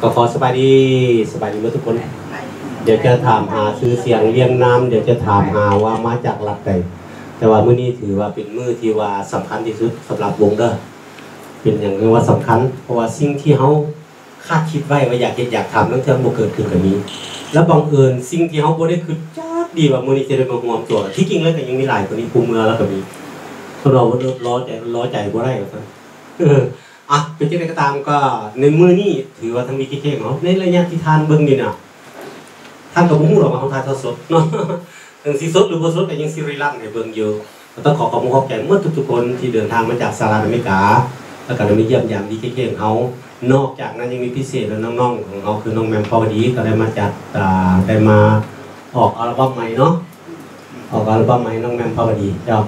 ก็ขอสบายดีสบายดีเมื่อทุกคน เดี๋ยวจะถามหาซื้อเสียงเรียงน้ำเดี๋ยวจะถามหาว่ามาจากหลักใดแต่ว่ามื้อนี้ถือว่าเป็นมื้อที่ว่าสำคัญที่สุดสำหรับวงเด้อเป็นอย่างนึงว่าสำคัญ เพราะว่าสิ่งที่เฮาคาดคิดไว้ว่าอยากเฮ็ดอยากทำนั่นเทื่อบ่เกิดขึ้นก็มีแล้วบังเอิญสิ่งที่เฮาบ่ได้คิดจักดีว่ามื้อนี้จะได้มาร่วมตัวที่จริงแล้วก็ยังมีหลายกว่านี้ภูมิเมืองแล้วก็มีคนเราบ่รอใจรอใจบ่ได้ว่าซั่นเอะเป็นจังไดก็ตามก็ในมือนี้ถือว่าทั้งมีกิเของเฮาในระยะที่ทานเบิ่งนี่น่ะท่านก็บ่ฮู้หรอกว่าเขาถ่ายทอดสดเนาะถึงสิสดหรือบ่สดก็ยังสิริลันให้เบิ่งอยู่ก็ต้องขอขอบคุณขอบใจเมื่อทุกๆคนที่เดินทางมาจากสหรัฐอเมริกาแล้วก็ได้มาเยี่ยมยามดีเคของเขานอกจากนั้นยังมีพิเศษแล้วน้องๆของเขาคือน้องแมมพอดีก็ได้มาจัดอ่าได้มาออกอัลบั้มใหม่เนาะออกอัลบั้มใหม่น้องแมมพอดีเจ้า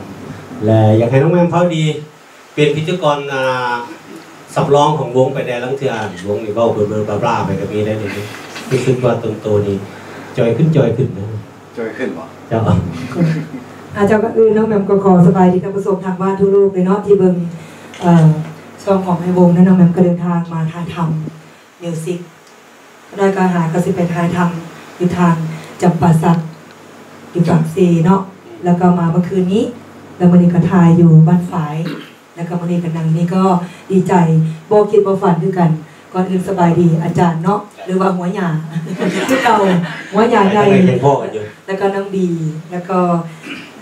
และอยากให้น้องแมมพอดี เป็นพิธีกรอ่า สำรองของวงไปได้ลังเทื่อวงนี่เว้าเบอร์ๆบลาๆไปก็มีได้เลยรู้สึกว่าต้นโตนี่จอยขึ้นจอยขึ้นนะจอยขึ้นบ่เจ้าอาจารย์ก็อื่นน้องแหม่มก็ขอสบายดีท่านผู้ชมทางบ้านทุกลูกเลยเนาะที่เบิ่งเอ่อช่องของไอวงนั้นน้องแหม่มก็เดินทางมาถ่ายทำมิวสิกได้การหาก็สิเป็นถ่ายทำอยู่ทางจำปาสักอยู่ปากซีเนาะแล้วก็มาเมื่อคืนนี้ แล้วมันนี้ก็ถ่ายอยู่บ้านฝาย แล้วก็มันนี้กับนางนี่ก็ดีใจโบคิดโบฝันด้วยกันก่อนอื่นสบายดีอาจารย์เนาะหรือว่าหัวหยาที่เราหัวหยาใหญ่ยังพ่อกันอยู่แล้วก็น้องบีแล้วก็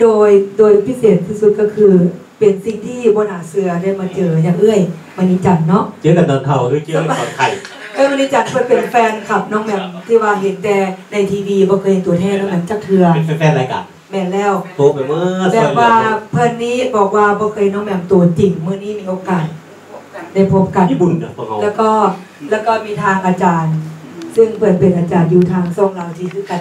โดยโดยพิเศษที่สุดก็คือเป็นสิ่งที่บนหาเสือได้มาเจออย่างเอ้ยมันนี้จันเนาะเจอกันตอนเท่าหรือเจอกันตอนไข่เอ้ยมันนี้จันเพิ่นเป็นแฟนคลับน้องแหม่มที่ว่าเห็นแต่ในทีวีบ่เคยเห็นตัวแท้น้องแหม่มจักเทือเป็นแฟนรายการแม่ นแล้วโทรไปเมื่อแบบว่าเพิ่นนี้บอกว่าบ่เคยน้องแหม่มตัวจริงมื้อนี้มีโอกาสได้พบกันญี่ปุ่นนะพวกเขาแล้วก็แล้วก็มีทางอาจารย์ ซึ่งเปิดเป็นอาจารย์อยู่ทางทรงเราที่คือกัน